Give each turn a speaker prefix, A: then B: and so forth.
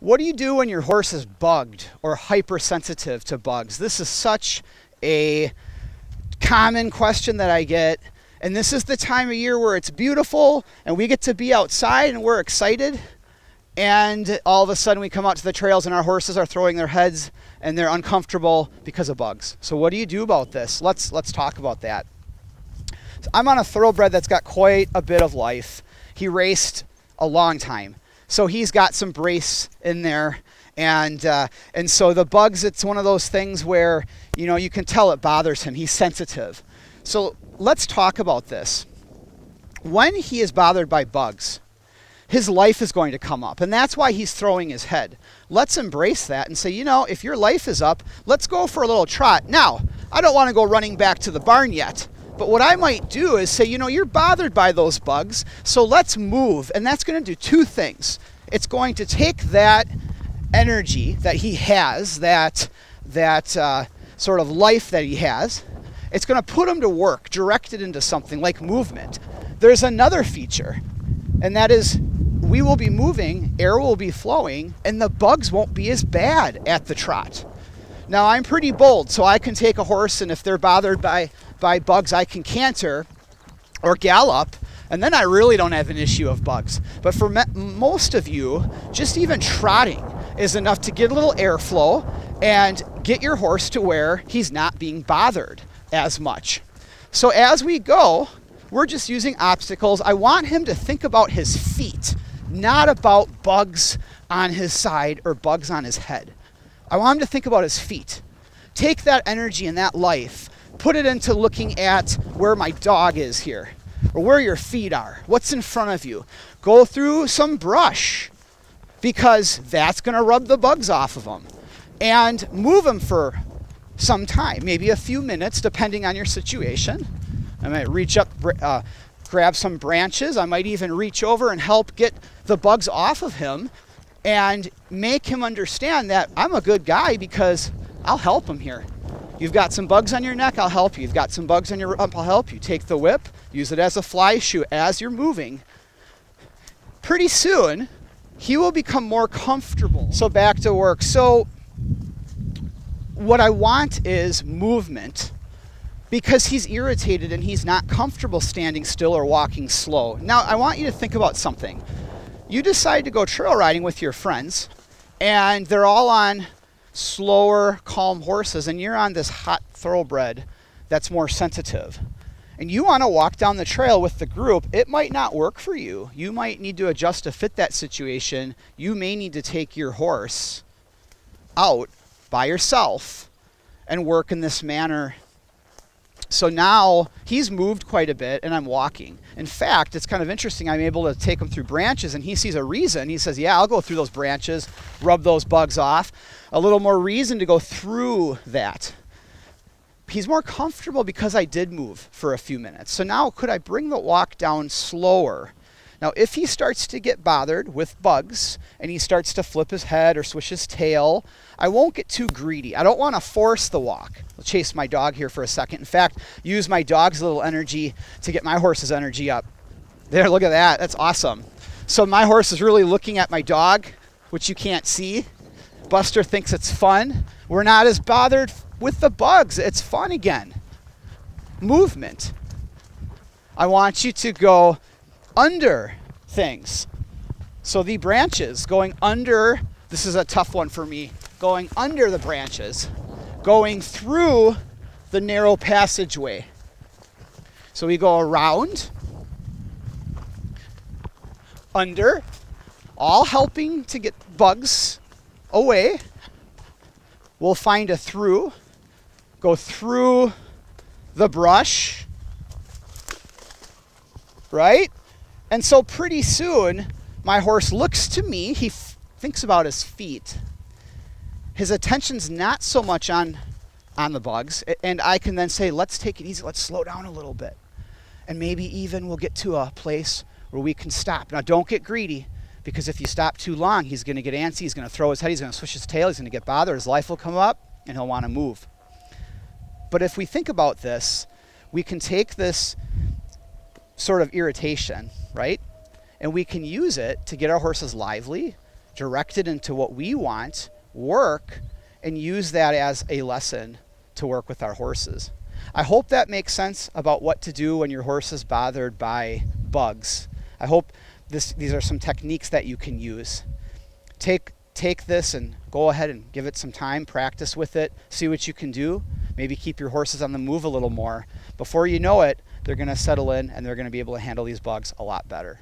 A: What do you do when your horse is bugged or hypersensitive to bugs? This is such a common question that I get. And this is the time of year where it's beautiful and we get to be outside and we're excited. And all of a sudden we come out to the trails and our horses are throwing their heads and they're uncomfortable because of bugs. So what do you do about this? Let's let's talk about that. So I'm on a thoroughbred that's got quite a bit of life. He raced a long time. So he's got some brace in there. And, uh, and so the bugs, it's one of those things where, you know, you can tell it bothers him. He's sensitive. So let's talk about this. When he is bothered by bugs, his life is going to come up. And that's why he's throwing his head. Let's embrace that and say, you know, if your life is up, let's go for a little trot. Now, I don't want to go running back to the barn yet. But what I might do is say, you know, you're bothered by those bugs, so let's move. And that's going to do two things. It's going to take that energy that he has, that that uh, sort of life that he has, it's going to put him to work, directed into something like movement. There's another feature, and that is we will be moving, air will be flowing, and the bugs won't be as bad at the trot. Now I'm pretty bold, so I can take a horse, and if they're bothered by by bugs, I can canter or gallop, and then I really don't have an issue of bugs. But for me- most of you, just even trotting is enough to get a little airflow and get your horse to where he's not being bothered as much. So as we go, we're just using obstacles. I want him to think about his feet, not about bugs on his side or bugs on his head. I want him to think about his feet. Take that energy and that life put it into looking at where my dog is here or where your feet are, what's in front of you. Go through some brush because that's going to rub the bugs off of them and move them for some time, maybe a few minutes, depending on your situation. I might reach up, uh, grab some branches. I might even reach over and help get the bugs off of him and make him understand that I'm a good guy because I'll help him here. You've got some bugs on your neck, I'll help you. You've got some bugs on your rump, I'll help you. Take the whip, use it as a fly shoo as you're moving. Pretty soon, he will become more comfortable. So back to work. So what I want is movement because he's irritated and he's not comfortable standing still or walking slow. Now, I want you to think about something. You decide to go trail riding with your friends, and they're all on slower, calm horses, and you're on this hot thoroughbred that's more sensitive, and you want to walk down the trail with the group, it might not work for you. You might need to adjust to fit that situation. You may need to take your horse out by yourself and work in this manner so now he's moved quite a bit and I'm walking. In fact, it's kind of interesting. I'm able to take him through branches and he sees a reason. He says, Yeah, I'll go through those branches, rub those bugs off. A little more reason to go through that. He's more comfortable because I did move for a few minutes. So now could I bring the walk down slower? Now, if he starts to get bothered with bugs and he starts to flip his head or swish his tail, I won't get too greedy. I don't want to force the walk. I'll chase my dog here for a second. In fact, use my dog's little energy to get my horse's energy up. There, look at that. That's awesome. So my horse is really looking at my dog, which you can't see. Buster thinks it's fun. We're not as bothered with the bugs. It's fun again. Movement. I want you to go under things. So the branches going under, this is a tough one for me, going under the branches, going through the narrow passageway. So we go around, under, all helping to get bugs away. We'll find a through, go through the brush, right? And so pretty soon, my horse looks to me. He f- thinks about his feet. His attention's not so much on on the bugs, and I can then say, "Let's take it easy. Let's slow down a little bit." And maybe even we'll get to a place where we can stop. Now, don't get greedy because if you stop too long, he's going to get antsy, he's going to throw his head, he's going to swish his tail, he's going to get bothered, his life will come up, and he'll want to move. But if we think about this, we can take this sort of irritation, right? And we can use it to get our horses lively, directed into what we want, work, and use that as a lesson to work with our horses. I hope that makes sense about what to do when your horse is bothered by bugs. I hope this, these are some techniques that you can use. Take, take this and go ahead and give it some time, practice with it, see what you can do. Maybe keep your horses on the move a little more. Before you know it, they're going to settle in and they're going to be able to handle these bugs a lot better.